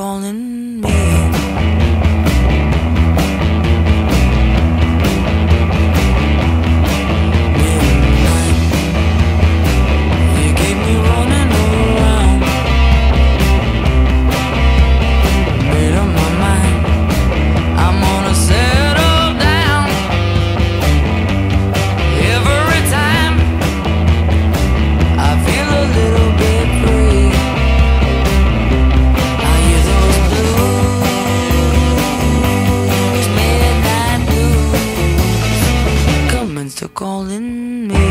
calling still calling me.